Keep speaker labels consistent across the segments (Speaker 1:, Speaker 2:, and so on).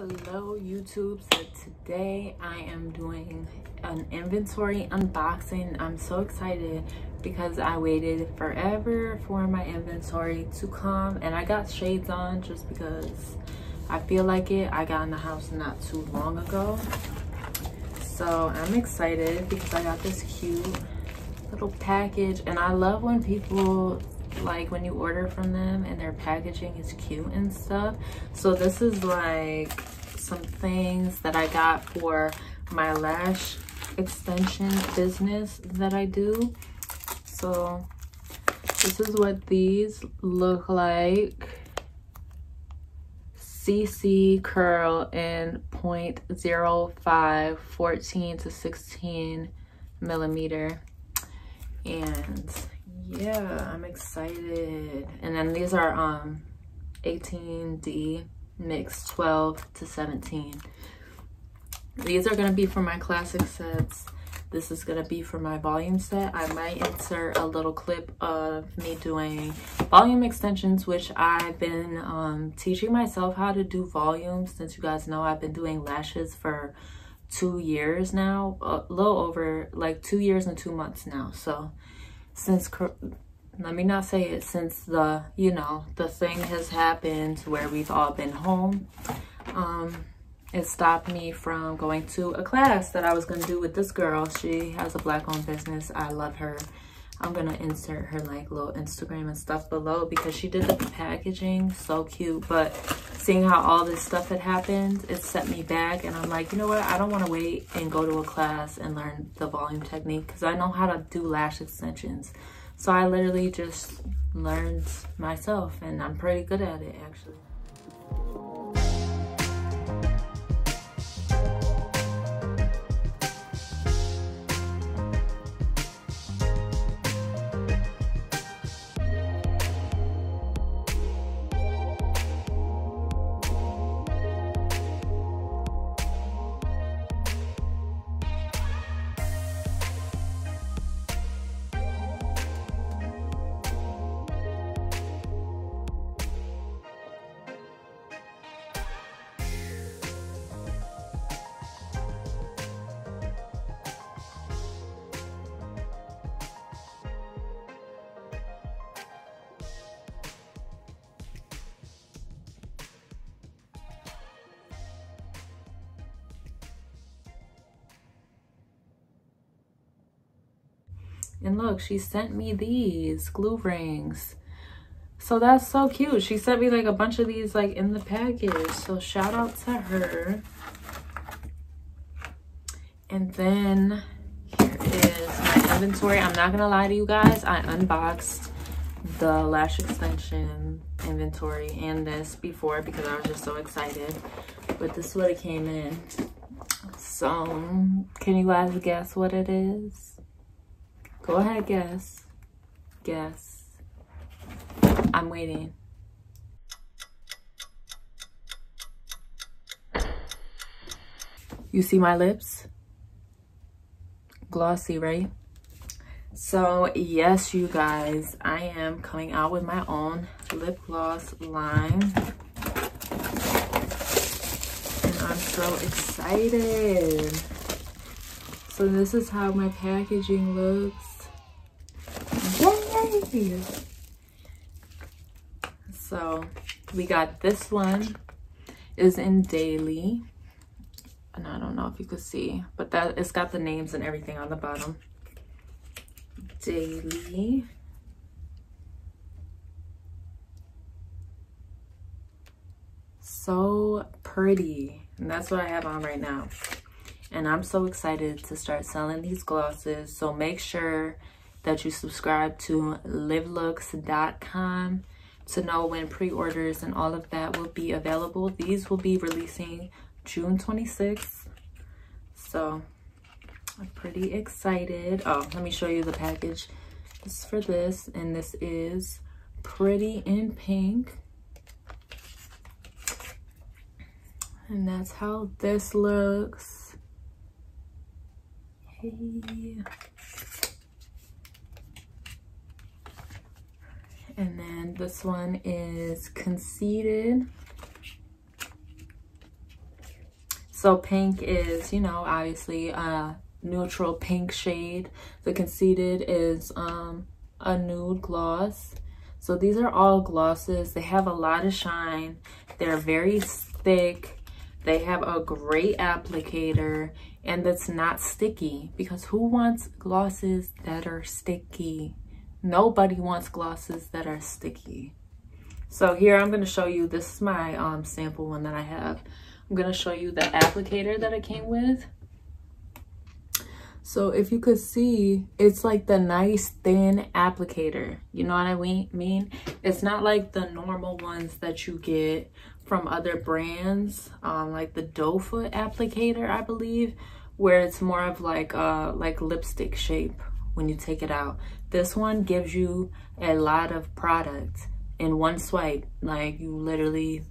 Speaker 1: hello youtube. So today i am doing an inventory unboxing. I'm so excited because i waited forever for my inventory to come and i got shades on just because i feel like it. I got in the house not too long ago. So i'm excited because i got this cute little package and i love when people like when you order from them and their packaging is cute and stuff. So this is like some things that i got for my lash extension business that i do. So this is what these look like. Cc curl in 0.05 14 to 16 millimeter. And yeah i'm excited. And then these are um 18d mix 12 to 17 these are going to be for my classic sets. This is going to be for my volume set. I might insert a little clip of me doing volume extensions which i've been um, teaching myself how to do volume. Since you guys know i've been doing lashes for two years now a little over like two years and two months now. So since let me not say it since the you know the thing has happened where we've all been home um it stopped me from going to a class that i was going to do with this girl. She has a black owned business. I love her. I'm gonna insert her like little instagram and stuff below because she did the packaging so cute but seeing how all this stuff had happened it set me back and i'm like you know what? I don't want to wait and go to a class and learn the volume technique because i know how to do lash extensions. So i literally just learned myself and i'm pretty good at it actually And look, she sent me these glue rings. So that's so cute. She sent me like a bunch of these like in the package. So shout out to her. And then here is my inventory. I'm not gonna lie to you guys. I unboxed the lash extension inventory and this before because I was just so excited. But this is what it came in. So can you guys guess what it is? Go ahead, guess. Guess. I'm waiting. You see my lips? Glossy, right? So yes, you guys, I am coming out with my own lip gloss line. And I'm so excited. So this is how my packaging looks. Yay! So we got this one is in daily. And I don't know if you could see, but that it's got the names and everything on the bottom. Daily. So pretty. And that's what I have on right now. And I'm so excited to start selling these glosses. So make sure that you subscribe to livlooks.com to know when pre-orders and all of that will be available. These will be releasing June 26th. So I'm pretty excited. Oh, let me show you the package. This is for this, and this is Pretty in Pink. And that's how this looks. Hey. And then this one is Conceited. So pink is, you know, obviously a neutral pink shade. The Conceited is um, a nude gloss. So these are all glosses. They have a lot of shine. They're very thick. They have a great applicator and that's not sticky because who wants glosses that are sticky? Nobody wants glosses that are sticky. So here I'm going to show you, this is my um, sample one that I have. I'm going to show you the applicator that it came with. So if you could see, it's like the nice thin applicator. You know what I mean? It's not like the normal ones that you get from other brands, um, like the doe foot applicator, I believe, where it's more of like uh, like lipstick shape when you take it out. This one gives you a lot of product in one swipe. Like you literally,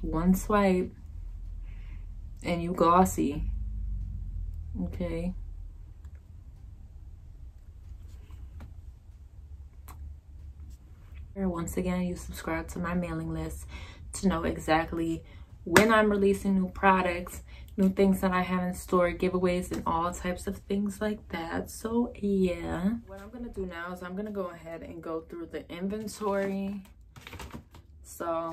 Speaker 1: one swipe and you glossy. Okay. Once again, you subscribe to my mailing list to know exactly when I'm releasing new products, new things that I have in store, giveaways, and all types of things like that. So yeah. What I'm gonna do now is I'm gonna go ahead and go through the inventory. So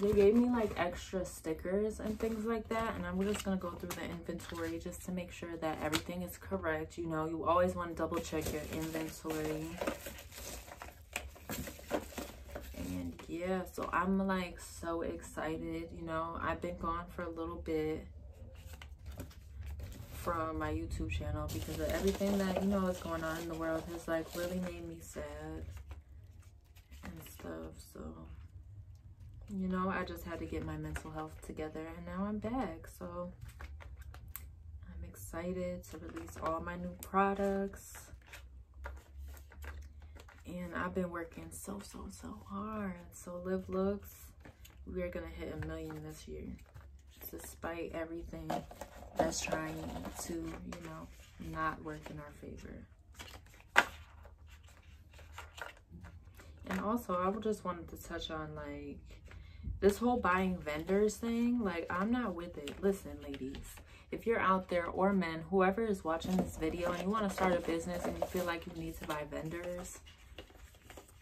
Speaker 1: they gave me like extra stickers and things like that. And I'm just gonna go through the inventory just to make sure that everything is correct. You know, you always wanna double check your inventory and yeah so i'm like so excited you know i've been gone for a little bit from my youtube channel because of everything that you know is going on in the world has like really made me sad and stuff so you know i just had to get my mental health together and now i'm back so i'm excited to release all my new products and I've been working so, so, so hard. So LivLooks, we're going to hit a million this year. Despite everything that's trying to, you know, not work in our favor. And also, I just wanted to touch on, like, this whole buying vendors thing. Like, I'm not with it. Listen, ladies if you're out there or men whoever is watching this video and you want to start a business and you feel like you need to buy vendors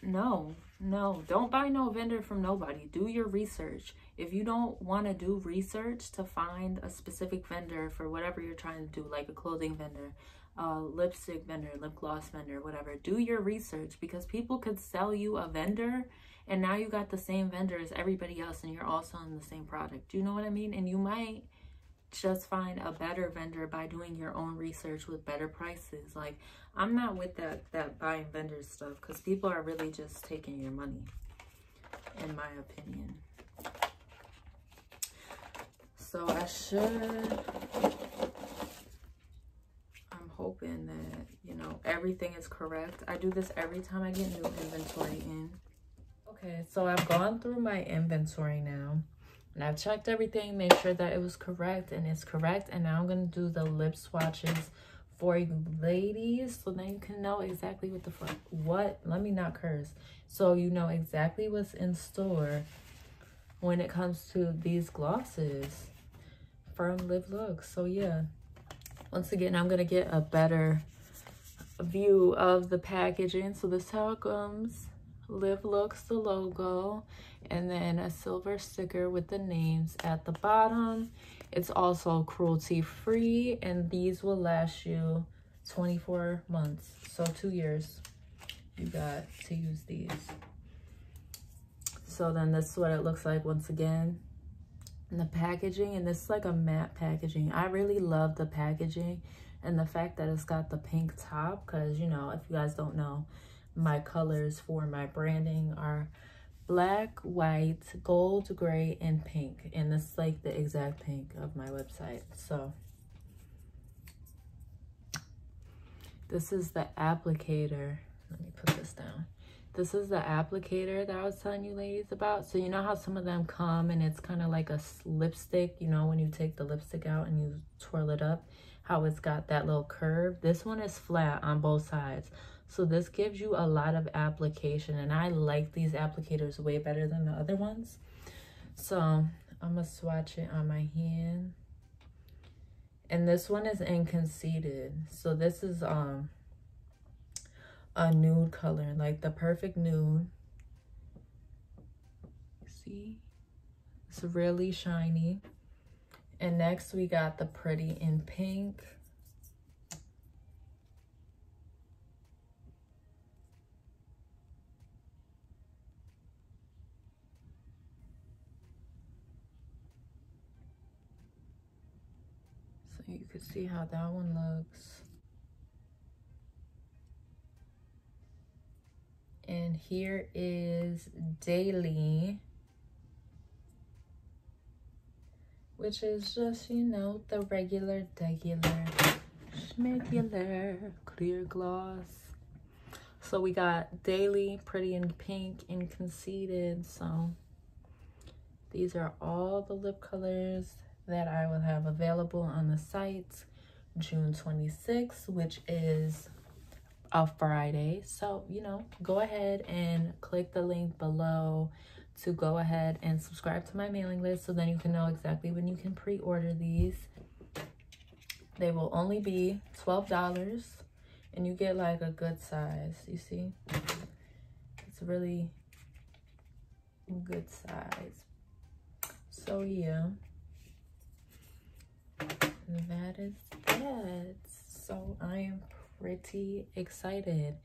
Speaker 1: no no. Don't buy no vendor from nobody. Do your research. If you don't want to do research to find a specific vendor for whatever you're trying to do like a clothing vendor a lipstick vendor lip gloss vendor whatever do your research because people could sell you a vendor and now you got the same vendor as everybody else and you're all selling the same product. Do you know what i mean? And you might just find a better vendor by doing your own research with better prices. Like, I'm not with that, that buying vendor stuff because people are really just taking your money, in my opinion. So I should, I'm hoping that, you know, everything is correct. I do this every time I get new inventory in. Okay, so I've gone through my inventory now. And I've checked everything, made sure that it was correct and it's correct. And now I'm going to do the lip swatches for you ladies so then you can know exactly what the fuck what let me not curse so you know exactly what's in store when it comes to these glosses from LivLook. so yeah once again i'm gonna get a better view of the packaging so this is how it comes LivLooks the logo and then a silver sticker with the names at the bottom. It's also cruelty free and these will last you 24 months. So two years you got to use these. So then this is what it looks like once again. And the packaging, and this is like a matte packaging. I really love the packaging and the fact that it's got the pink top because, you know, if you guys don't know, my colors for my branding are black, white, gold, gray, and pink. And this is like the exact pink of my website. So this is the applicator. Let me put this down. This is the applicator that I was telling you ladies about. So you know how some of them come and it's kind of like a lipstick, you know, when you take the lipstick out and you twirl it up, how it's got that little curve. This one is flat on both sides. So this gives you a lot of application and I like these applicators way better than the other ones. So I'm gonna swatch it on my hand. And this one is in Conceited. So this is um a nude color, like the perfect nude. See? It's really shiny. And next we got the Pretty in Pink. You can see how that one looks. And here is Daily. Which is just, you know, the regular, regular, schmegular clear gloss. So we got Daily, Pretty in Pink, and Conceited. So these are all the lip colors that I will have available on the site June 26th, which is a Friday. So, you know, go ahead and click the link below to go ahead and subscribe to my mailing list so then you can know exactly when you can pre-order these. They will only be $12 and you get like a good size, you see? It's really good size. So yeah, that is that. So I am pretty excited.